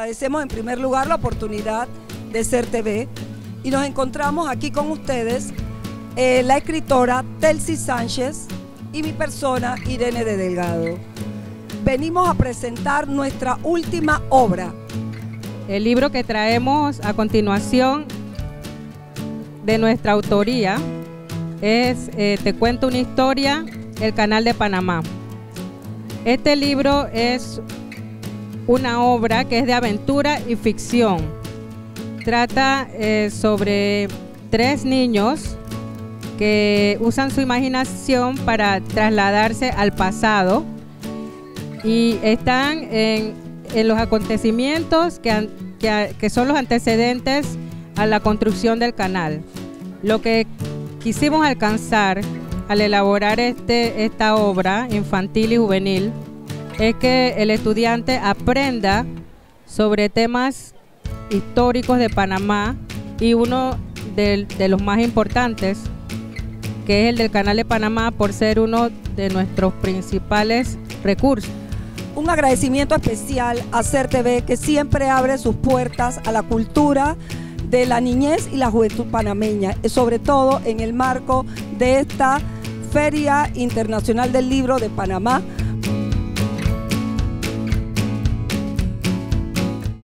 agradecemos en primer lugar la oportunidad de Ser TV y nos encontramos aquí con ustedes eh, la escritora Telsi Sánchez y mi persona Irene de Delgado. Venimos a presentar nuestra última obra. El libro que traemos a continuación de nuestra autoría es eh, Te cuento una historia, el canal de Panamá. Este libro es una obra que es de aventura y ficción. Trata eh, sobre tres niños que usan su imaginación para trasladarse al pasado y están en, los acontecimientos que, que son los antecedentes a la construcción del canal. Lo que quisimos alcanzar al elaborar este, esta obra infantil y juvenil es que el estudiante aprenda sobre temas históricos de Panamá y uno de, los más importantes, que es el del Canal de Panamá, por ser uno de nuestros principales recursos. Un agradecimiento especial a CER TV que siempre abre sus puertas a la cultura de la niñez y la juventud panameña, sobre todo en el marco de esta Feria Internacional del Libro de Panamá